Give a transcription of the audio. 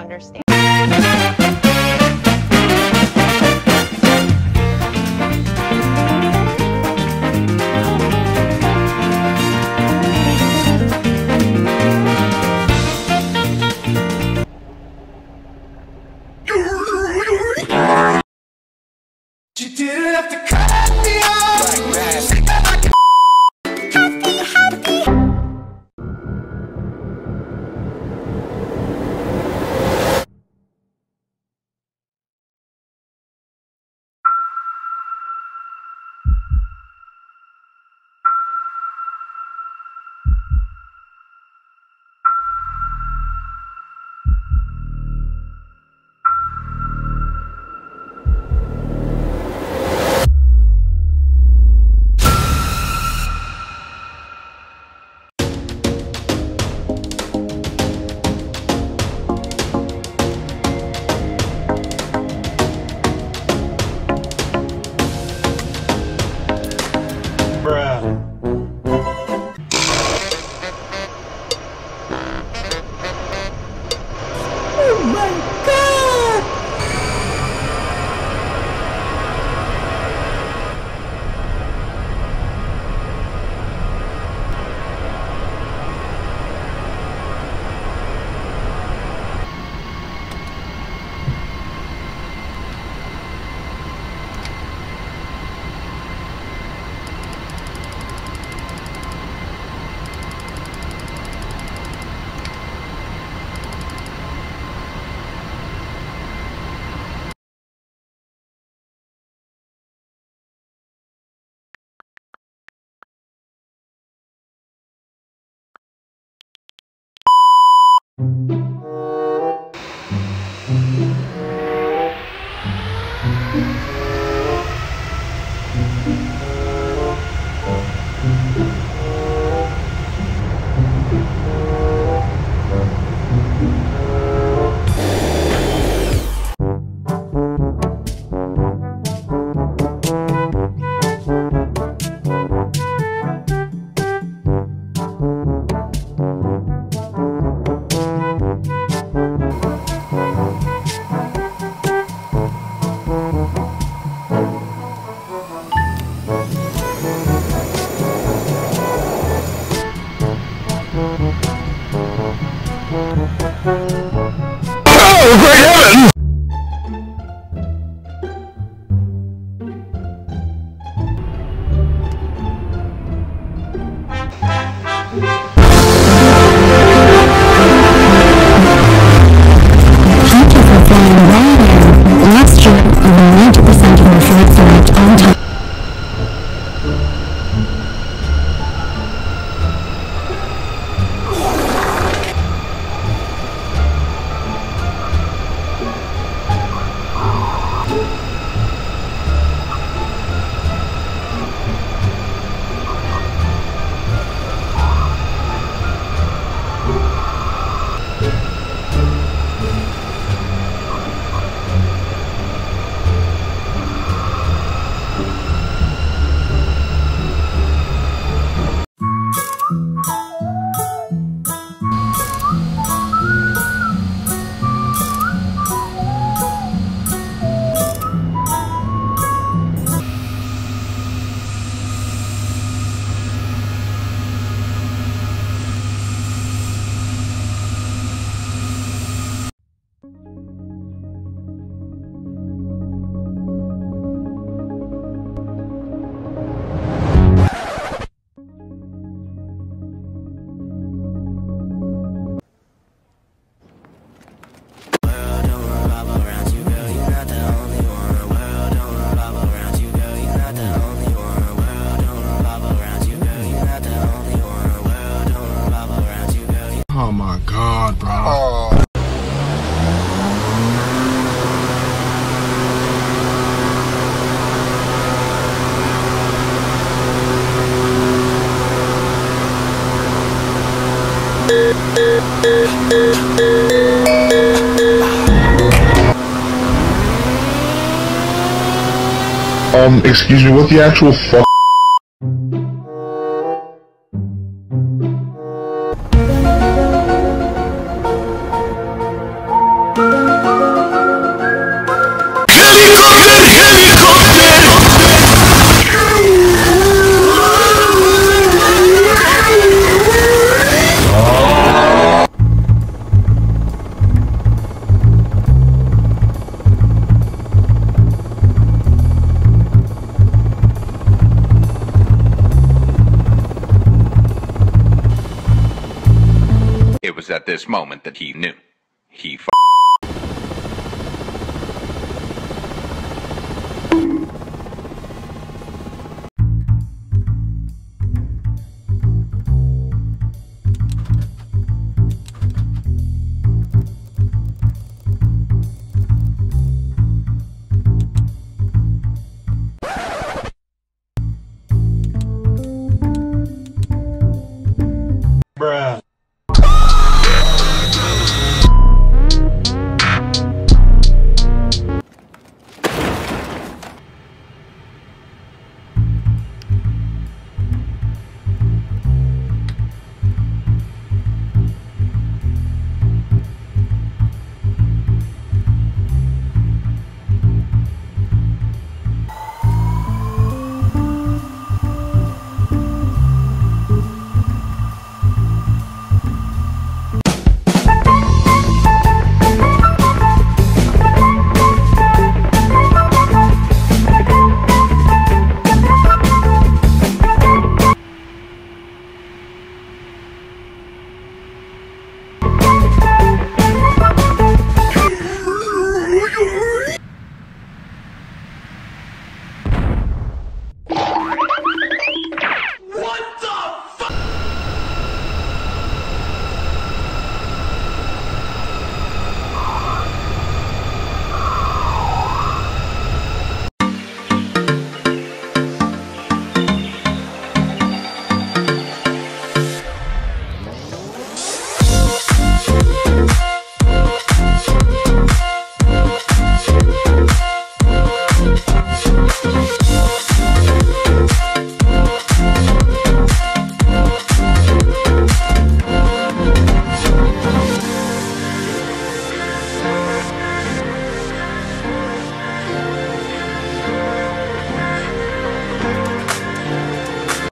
understand. Mm-hmm. Um, excuse me, what the actual fuck? Was at this moment that he knew. He